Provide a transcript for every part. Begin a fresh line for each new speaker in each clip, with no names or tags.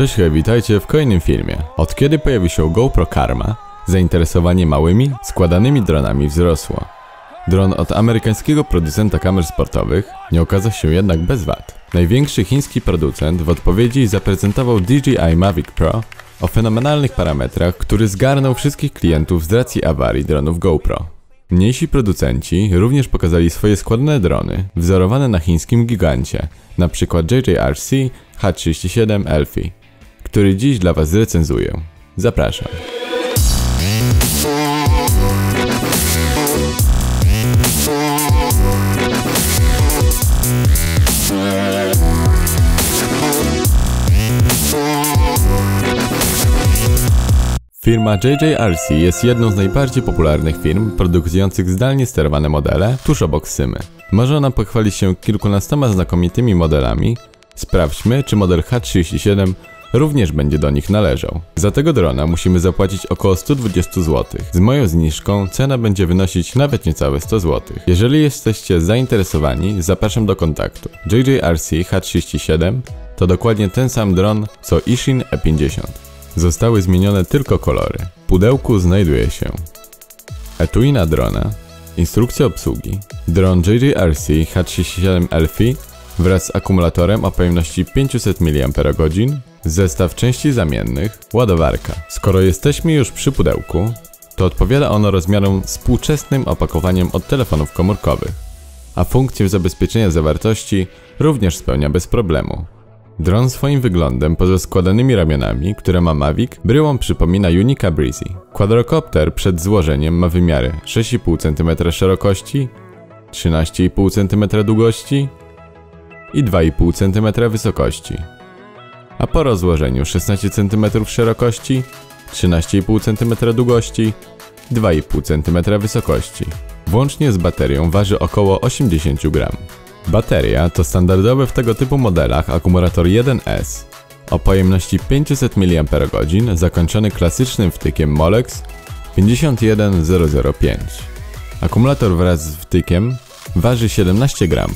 Cześć, witajcie w kolejnym filmie. Od kiedy pojawił się GoPro Karma, zainteresowanie małymi, składanymi dronami wzrosło. Dron od amerykańskiego producenta kamer sportowych nie okazał się jednak bez wad. Największy chiński producent w odpowiedzi zaprezentował DJI Mavic Pro o fenomenalnych parametrach, który zgarnął wszystkich klientów z racji awarii dronów GoPro. Mniejsi producenci również pokazali swoje składane drony, wzorowane na chińskim gigancie, np. JJRC H37 Elfie, który dziś dla Was zrecenzuję. Zapraszam. Firma JJRC jest jedną z najbardziej popularnych firm produkujących zdalnie sterowane modele tuż obok Symy. Może ona pochwalić się kilkunastoma znakomitymi modelami. Sprawdźmy, czy model H37 również będzie do nich należał. Za tego drona musimy zapłacić około 120 zł. Z moją zniżką cena będzie wynosić nawet niecałe 100 zł. Jeżeli jesteście zainteresowani, zapraszam do kontaktu. JJRC H37 to dokładnie ten sam dron co Ishin E50. Zostały zmienione tylko kolory. W pudełku znajduje się etui na drona, instrukcja obsługi, dron JJRC H37 Elfie wraz z akumulatorem o pojemności 500 mAh, zestaw części zamiennych, ładowarka. Skoro jesteśmy już przy pudełku, to odpowiada ono rozmiarom współczesnym opakowaniem od telefonów komórkowych, a funkcję zabezpieczenia zawartości również spełnia bez problemu. Dron swoim wyglądem poza składanymi ramionami, które ma Mavic, bryłą przypomina Unica Breezy. Quadrocopter przed złożeniem ma wymiary 6,5 cm szerokości, 13,5 cm długości i 2,5 cm wysokości. A po rozłożeniu 16 cm szerokości, 13,5 cm długości, 2,5 cm wysokości. Włącznie z baterią waży około 80 gram. Bateria to standardowy w tego typu modelach akumulator 1S o pojemności 500 mAh zakończony klasycznym wtykiem Molex 51005. Akumulator wraz z wtykiem waży 17 gram.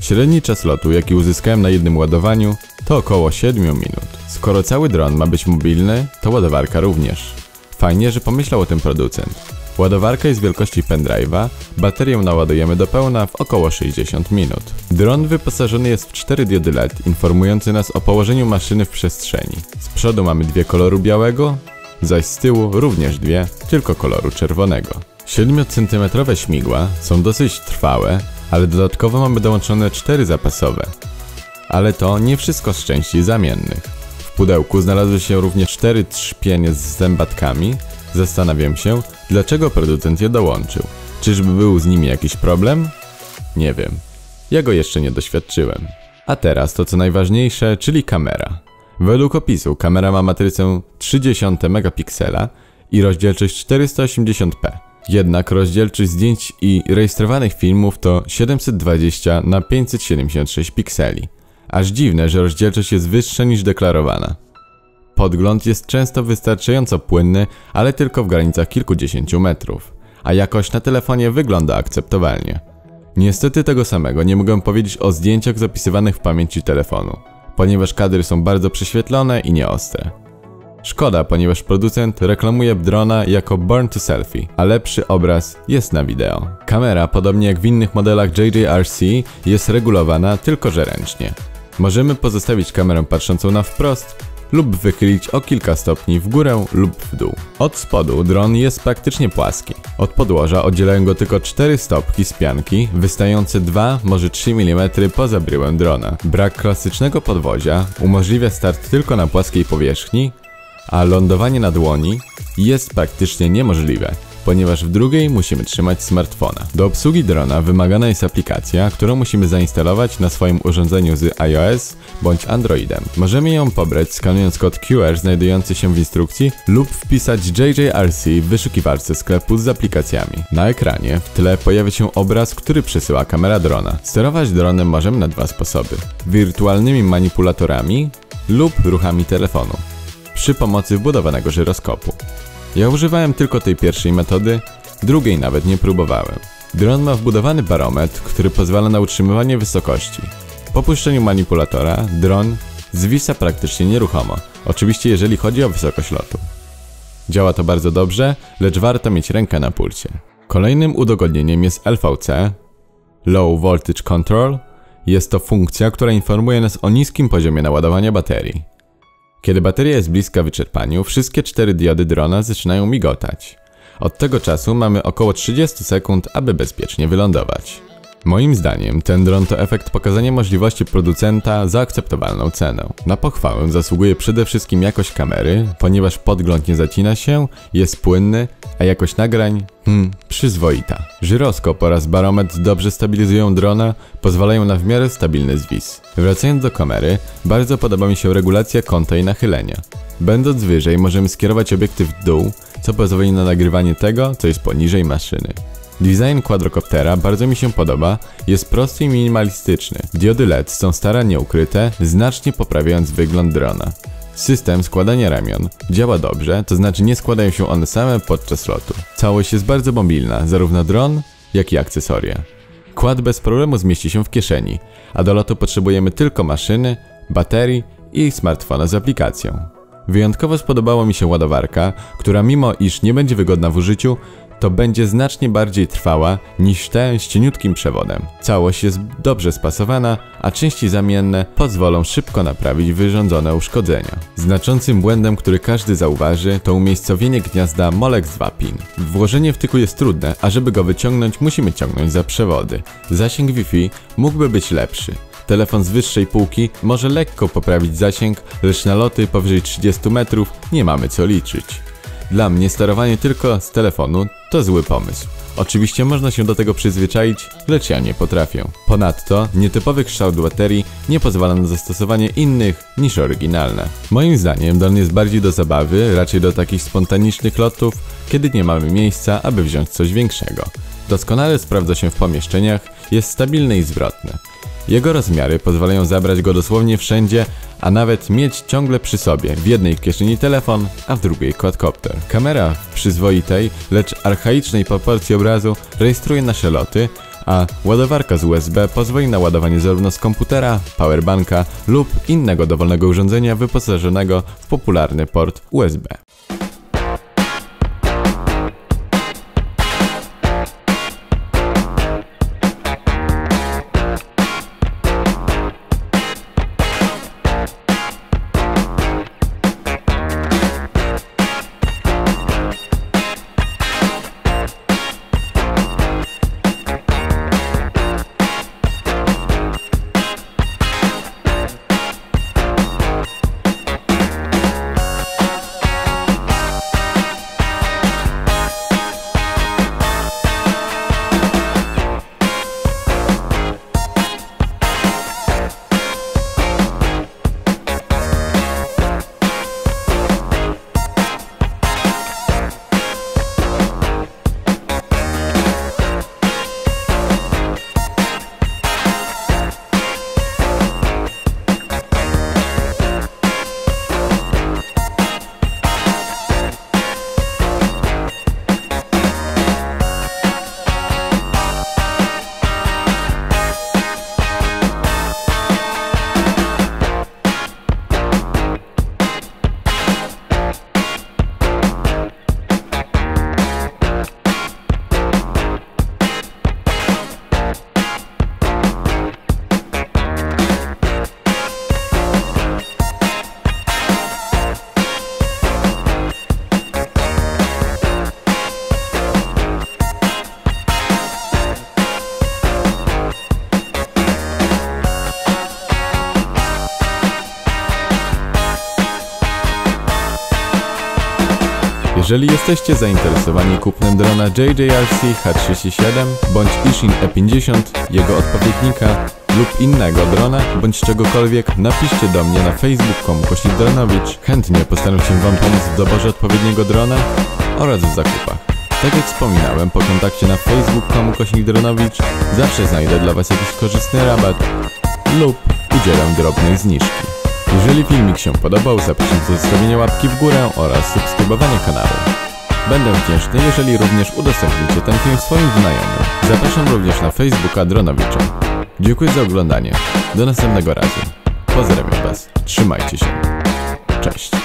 Średni czas lotu, jaki uzyskałem na jednym ładowaniu, to około 7 minut. Skoro cały dron ma być mobilny, to ładowarka również. Fajnie, że pomyślał o tym producent. Ładowarka jest wielkości pendrive'a, baterię naładujemy do pełna w około 60 minut. Dron wyposażony jest w 4 diody LED, informujące nas o położeniu maszyny w przestrzeni. Z przodu mamy dwie koloru białego, zaś z tyłu również dwie, tylko koloru czerwonego. 7 cm śmigła są dosyć trwałe, ale dodatkowo mamy dołączone 4 zapasowe. Ale to nie wszystko z części zamiennych. W pudełku znalazły się również 4 trzpienie z zębatkami, Zastanawiam się, dlaczego producent je dołączył. Czyżby był z nimi jakiś problem? Nie wiem. Ja go jeszcze nie doświadczyłem. A teraz to co najważniejsze, czyli kamera. Według opisu kamera ma matrycę 30 megapiksela i rozdzielczość 480p. Jednak rozdzielczość zdjęć i rejestrowanych filmów to 720 na 576 pikseli. Aż dziwne, że rozdzielczość jest wyższa niż deklarowana. Podgląd jest często wystarczająco płynny, ale tylko w granicach kilkudziesięciu metrów, a jakość na telefonie wygląda akceptowalnie. Niestety tego samego nie mogę powiedzieć o zdjęciach zapisywanych w pamięci telefonu, ponieważ kadry są bardzo prześwietlone i nieostre. Szkoda, ponieważ producent reklamuje drona jako Burn to Selfie, a lepszy obraz jest na wideo. Kamera, podobnie jak w innych modelach JJRC, jest regulowana tylko że ręcznie. Możemy pozostawić kamerę patrzącą na wprost, lub wychylić o kilka stopni w górę lub w dół. Od spodu dron jest praktycznie płaski. Od podłoża oddzielają go tylko 4 stopki z pianki, wystające 2, może 3 mm poza bryłę drona. Brak klasycznego podwozia umożliwia start tylko na płaskiej powierzchni, a lądowanie na dłoni jest praktycznie niemożliwe ponieważ w drugiej musimy trzymać smartfona. Do obsługi drona wymagana jest aplikacja, którą musimy zainstalować na swoim urządzeniu z iOS bądź Androidem. Możemy ją pobrać skanując kod QR znajdujący się w instrukcji lub wpisać JJRC w wyszukiwarce sklepu z aplikacjami. Na ekranie w tle pojawia się obraz, który przesyła kamera drona. Sterować dronem możemy na dwa sposoby. Wirtualnymi manipulatorami lub ruchami telefonu przy pomocy wbudowanego żyroskopu. Ja używałem tylko tej pierwszej metody, drugiej nawet nie próbowałem. Dron ma wbudowany barometr, który pozwala na utrzymywanie wysokości. Po puszczeniu manipulatora, dron zwisa praktycznie nieruchomo, oczywiście jeżeli chodzi o wysokość lotu. Działa to bardzo dobrze, lecz warto mieć rękę na pulsie. Kolejnym udogodnieniem jest LVC, Low Voltage Control. Jest to funkcja, która informuje nas o niskim poziomie naładowania baterii. Kiedy bateria jest bliska wyczerpaniu, wszystkie cztery diody drona zaczynają migotać. Od tego czasu mamy około 30 sekund, aby bezpiecznie wylądować. Moim zdaniem ten dron to efekt pokazania możliwości producenta za akceptowalną cenę. Na pochwałę zasługuje przede wszystkim jakość kamery, ponieważ podgląd nie zacina się, jest płynny, a jakość nagrań, hmm, przyzwoita. Żyroskop oraz barometr dobrze stabilizują drona, pozwalają na w miarę stabilny zwis. Wracając do kamery, bardzo podoba mi się regulacja kąta i nachylenia. Będąc wyżej możemy skierować obiektyw w dół, co pozwoli na nagrywanie tego, co jest poniżej maszyny. Design quadrocoptera bardzo mi się podoba, jest prosty i minimalistyczny. Diody LED są starannie ukryte, znacznie poprawiając wygląd drona. System składania ramion działa dobrze, to znaczy nie składają się one same podczas lotu. Całość jest bardzo mobilna, zarówno dron, jak i akcesoria. Kład bez problemu zmieści się w kieszeni, a do lotu potrzebujemy tylko maszyny, baterii i smartfona z aplikacją. Wyjątkowo spodobało mi się ładowarka, która mimo iż nie będzie wygodna w użyciu, to będzie znacznie bardziej trwała niż te z cieniutkim przewodem. Całość jest dobrze spasowana, a części zamienne pozwolą szybko naprawić wyrządzone uszkodzenia. Znaczącym błędem, który każdy zauważy, to umiejscowienie gniazda Molex 2 pin. Włożenie wtyku jest trudne, a żeby go wyciągnąć musimy ciągnąć za przewody. Zasięg Wi-Fi mógłby być lepszy. Telefon z wyższej półki może lekko poprawić zasięg, lecz na loty powyżej 30 metrów nie mamy co liczyć. Dla mnie sterowanie tylko z telefonu to zły pomysł. Oczywiście można się do tego przyzwyczaić, lecz ja nie potrafię. Ponadto nietypowy kształt baterii nie pozwala na zastosowanie innych niż oryginalne. Moim zdaniem don jest bardziej do zabawy, raczej do takich spontanicznych lotów, kiedy nie mamy miejsca, aby wziąć coś większego. Doskonale sprawdza się w pomieszczeniach, jest stabilny i zwrotny. Jego rozmiary pozwalają zabrać go dosłownie wszędzie, a nawet mieć ciągle przy sobie. W jednej kieszeni telefon, a w drugiej quadcopter. Kamera w przyzwoitej, lecz archaicznej proporcji obrazu rejestruje nasze loty, a ładowarka z USB pozwoli na ładowanie zarówno z komputera, powerbanka lub innego dowolnego urządzenia wyposażonego w popularny port USB. Jeżeli jesteście zainteresowani kupnem drona JJRC H37 bądź Ishin E50, jego odpowiednika lub innego drona bądź czegokolwiek, napiszcie do mnie na facebook.com kośnik dronowicz. Chętnie postaram się Wam pomóc w doborze odpowiedniego drona oraz w zakupach. Tak jak wspominałem, po kontakcie na facebook.com kośnik dronowicz zawsze znajdę dla Was jakiś korzystny rabat lub udzielę drobnej zniżki. Jeżeli filmik się podobał, zapraszam do zostawienia łapki w górę oraz subskrybowania kanału. Będę wdzięczny, jeżeli również udostępnicie ten film swoim znajomym. Zapraszam również na Facebooka Dronowicza. Dziękuję za oglądanie. Do następnego razu. Pozdrawiam Was. Trzymajcie się. Cześć.